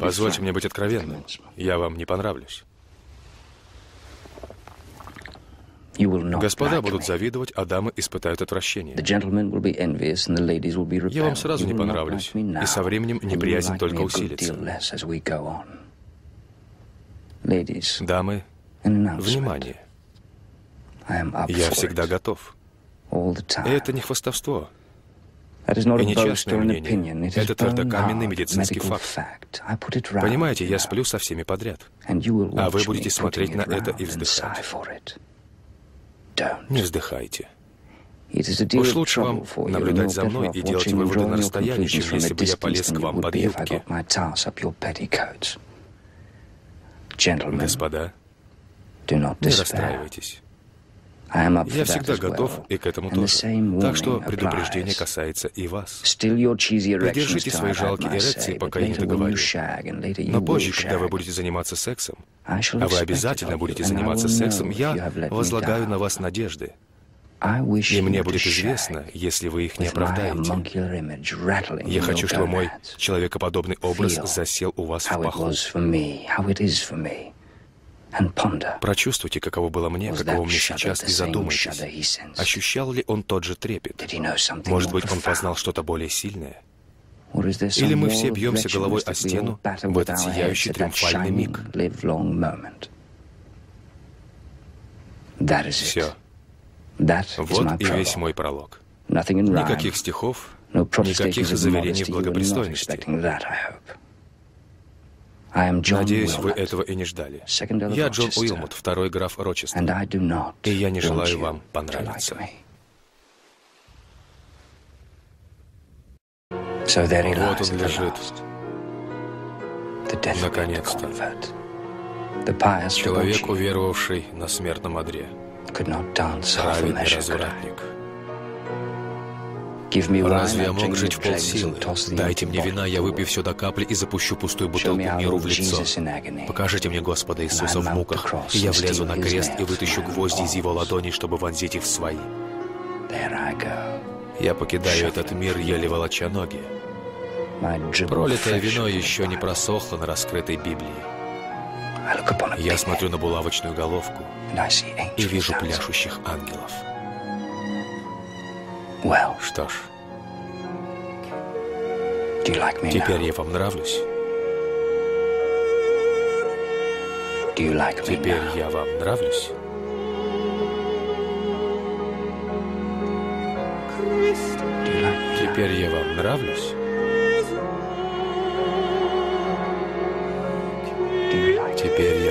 Позвольте мне быть откровенным. Я вам не понравлюсь. Господа будут завидовать, а дамы испытают отвращение. Я вам сразу не понравлюсь, и со временем неприязнь только усилится. Дамы, внимание. Я всегда готов. И это не хвастовство. И не частное мнение. Это твердокаменный медицинский факт. Понимаете, я сплю со всеми подряд. А вы будете смотреть на это и вздыхать. Не вздыхайте. Уж лучше вам наблюдать за мной и делать выводы на расстоянии, чем если бы я полез к вам под юбки. Господа, не расстраивайтесь. Я всегда готов и к этому тоже. Так что предупреждение касается и вас. Придержите свои жалкие эрекции, пока я не договорю. Но позже, когда вы будете заниматься сексом, а вы обязательно будете заниматься сексом, я возлагаю на вас надежды. И мне будет известно, если вы их не оправдаете. Я хочу, чтобы мой человекоподобный образ засел у вас в паху. Прочувствуйте, каково было мне, каково мне сейчас, и задумайтесь, ощущал ли он тот же трепет? Может быть, он познал что-то более сильное? Или мы все бьемся головой о стену в этот сияющий триумфальный миг? Все. Вот и весь мой пролог. Никаких стихов, никаких заверений в благопристойности. Надеюсь, вы этого и не ждали. Я Джон Уилмут, второй граф Рочестер, и я не желаю вам понравиться. Вот он лежит. Наконец-то. Человек, уверовавший на смертном одре. Праведный развратник. Разве я мог жить в полсилы? Дайте мне вина, я выпью все до капли и запущу пустую бутылку миру в лицо. Покажите мне Господа Иисуса в муках, и я влезу на крест и вытащу гвозди из его ладоней, чтобы вонзить их в свои. Я покидаю этот мир, еле волоча ноги. Пролитое вино еще не просохло на раскрытой Библии. Я смотрю на булавочную головку и вижу пляшущих ангелов. Что ж, теперь я вам нравлюсь? Теперь я вам нравлюсь? Теперь я вам нравлюсь? Теперь